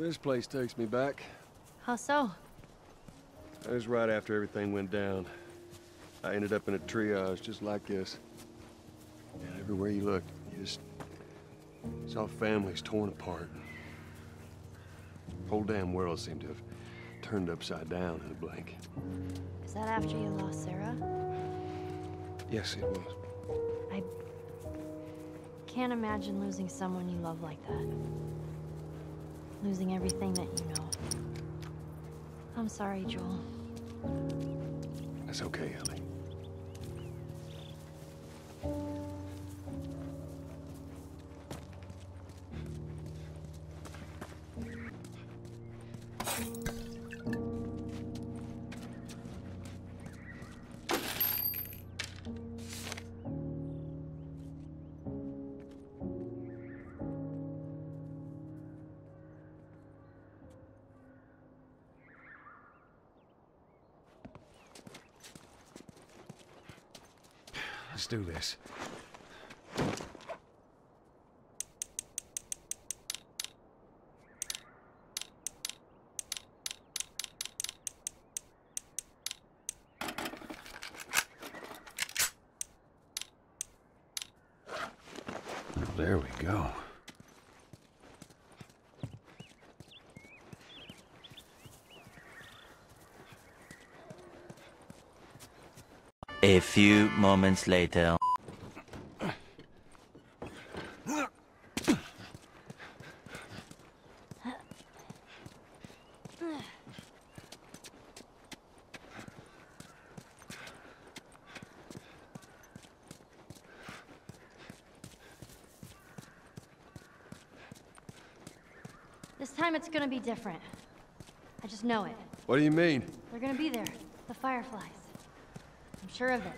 This place takes me back. How so? That was right after everything went down. I ended up in a triage just like this. And everywhere you looked, you just saw families torn apart. The whole damn world seemed to have turned upside down in a blink. Is that after you lost Sarah? Yes, it was. I can't imagine losing someone you love like that. Losing everything that you know. I'm sorry, Joel. That's okay, Ellie. Do this. There we go. A few moments later. This time it's gonna be different. I just know it. What do you mean? They're gonna be there. The Fireflies. Sure of it.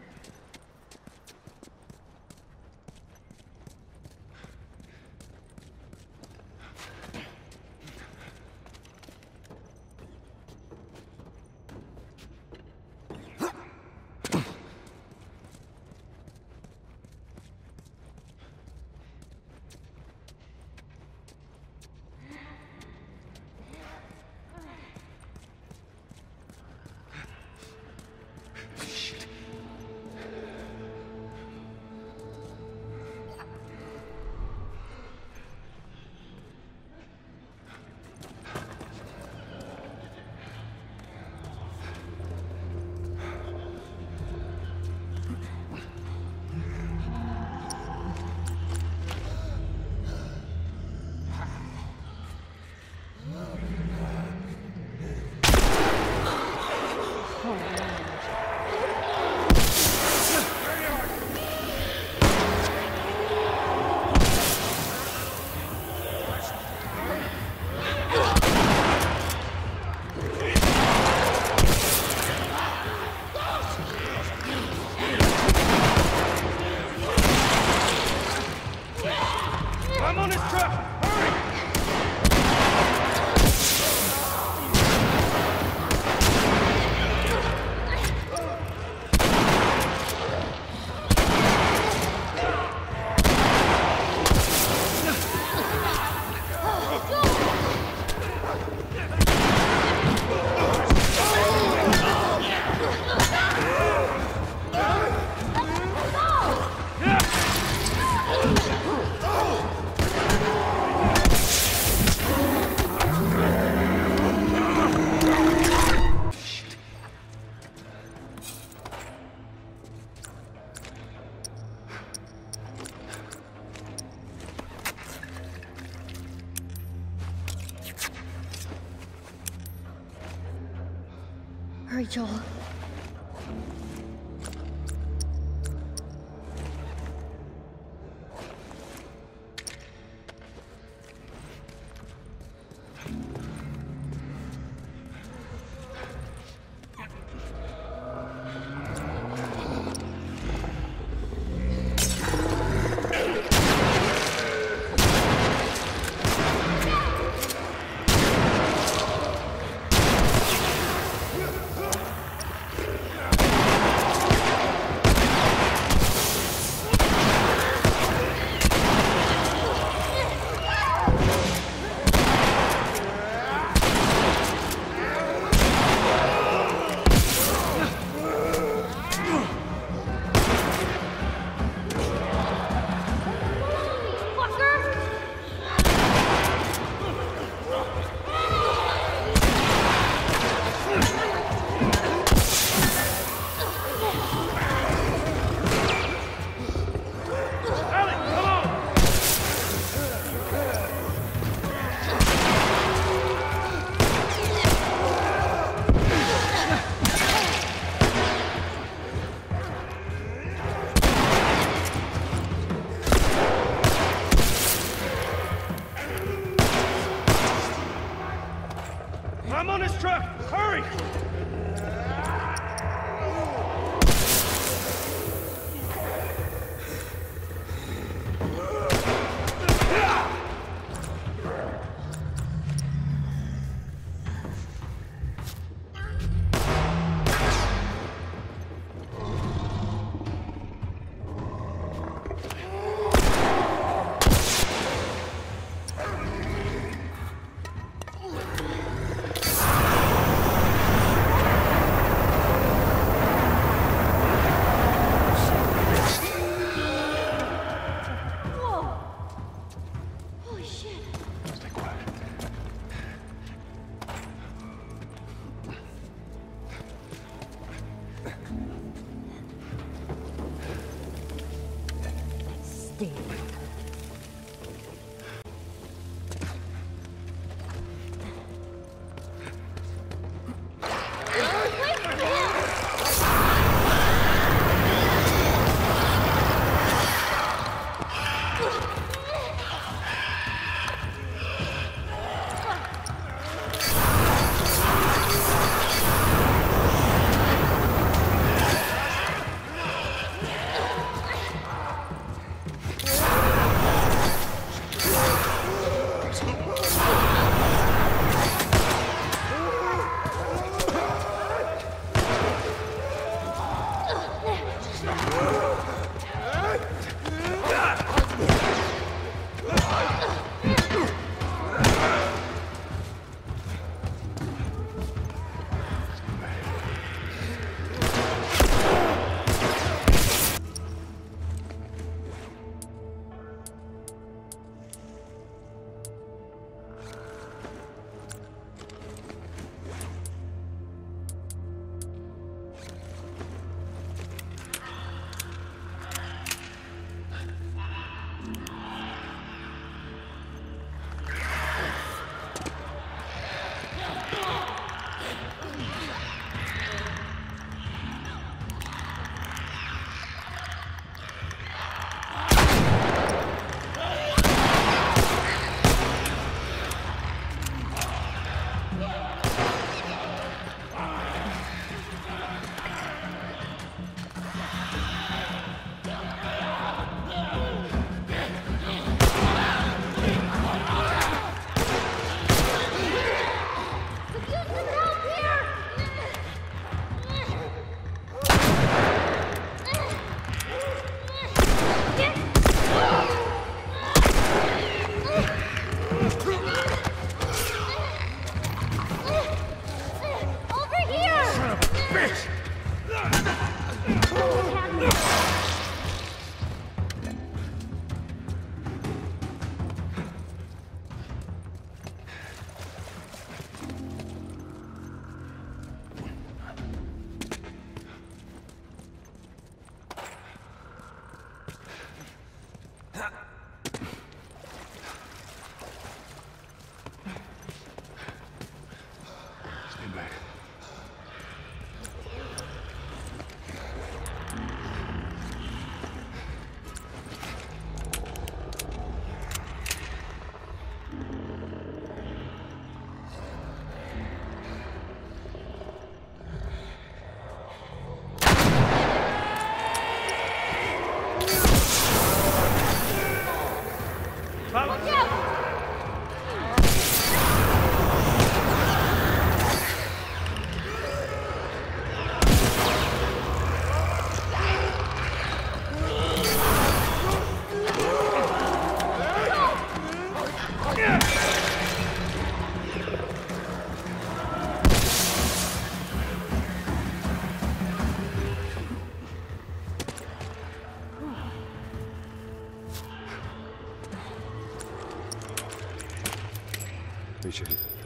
Appreciate it.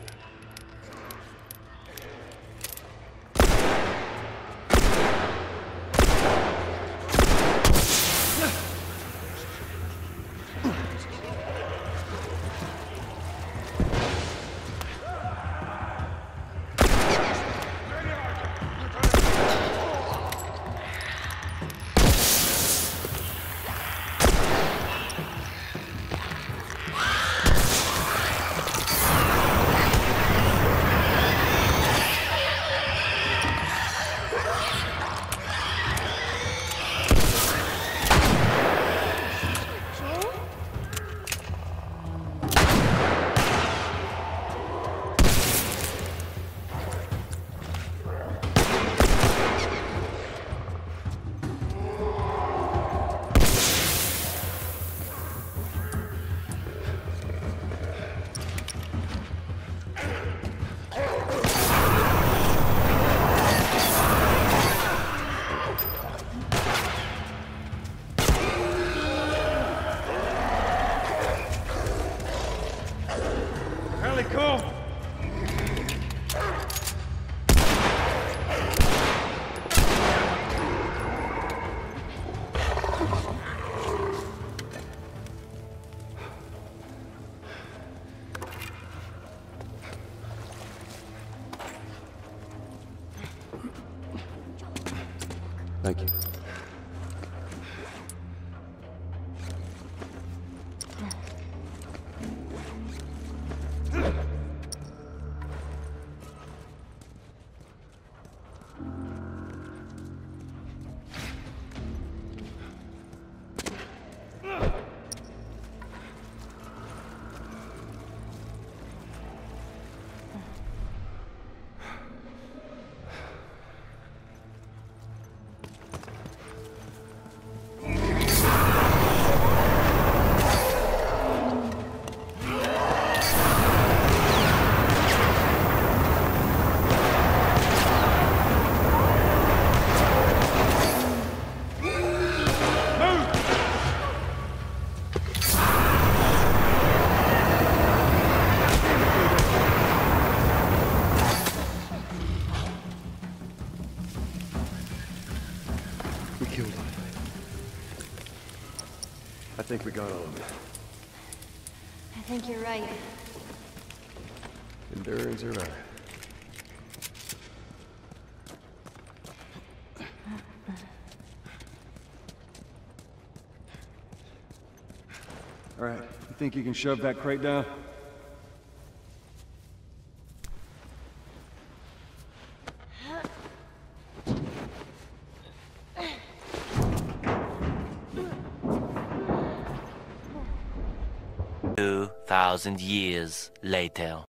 Got all of it. I think you're right. Endurance are right. All right, you think you can shove that crate down? Two thousand years later.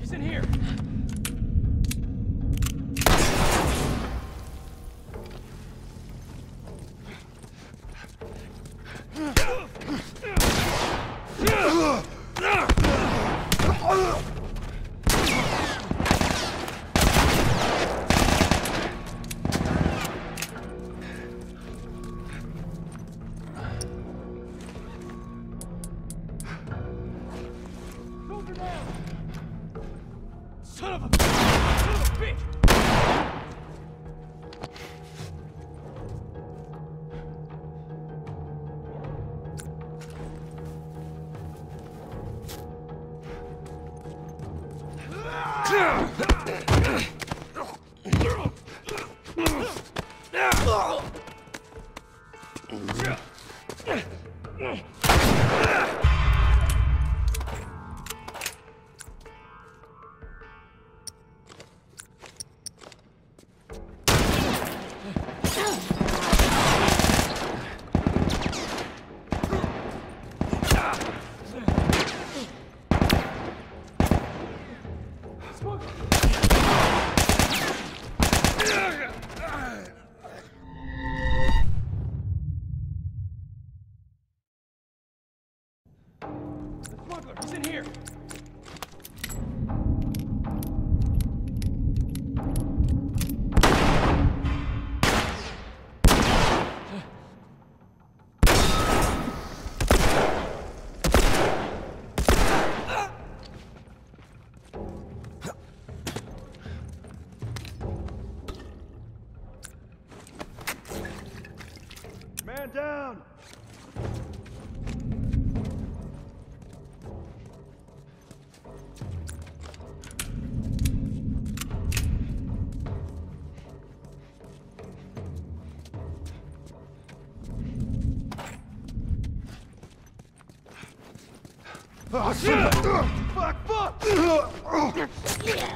He's in here. Yeah. Fuck, fuck!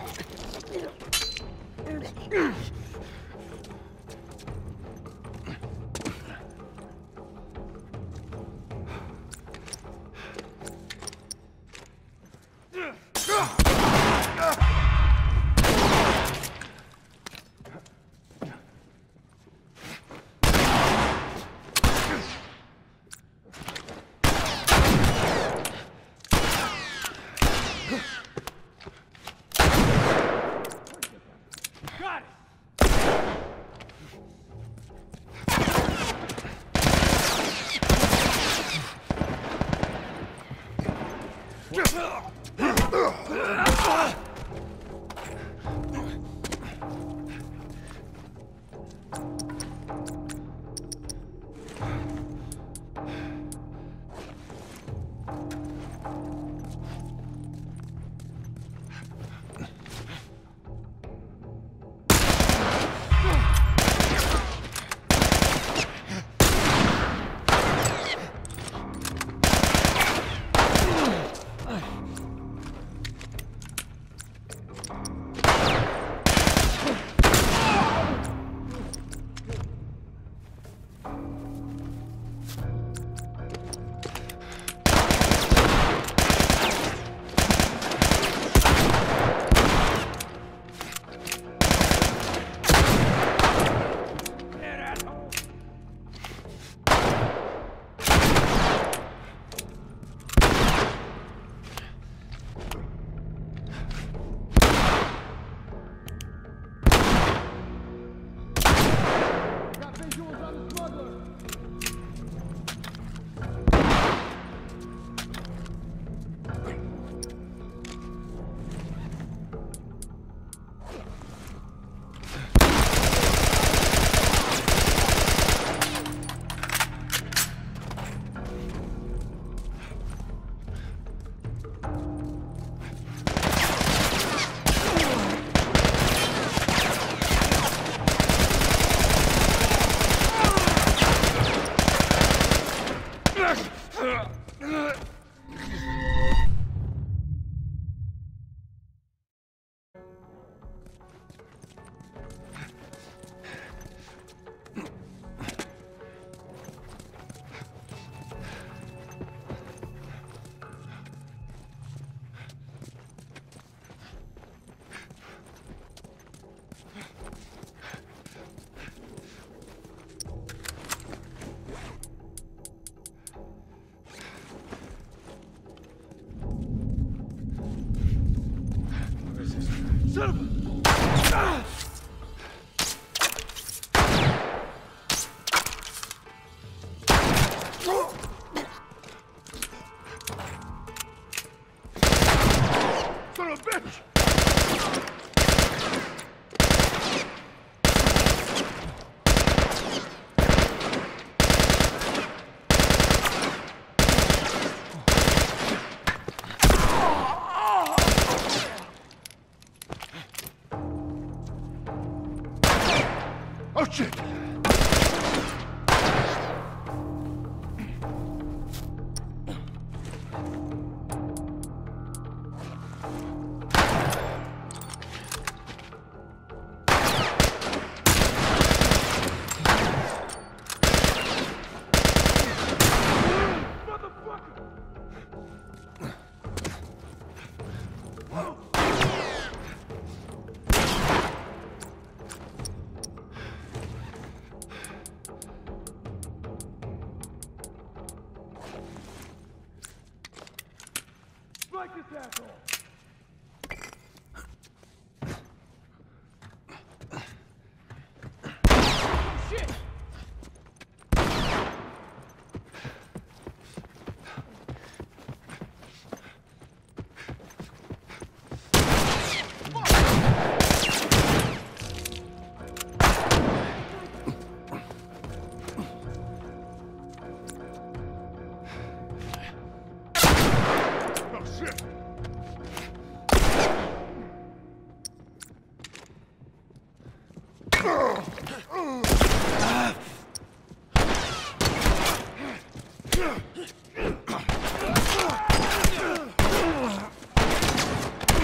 like this tackle.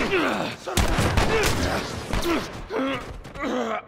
Son of a...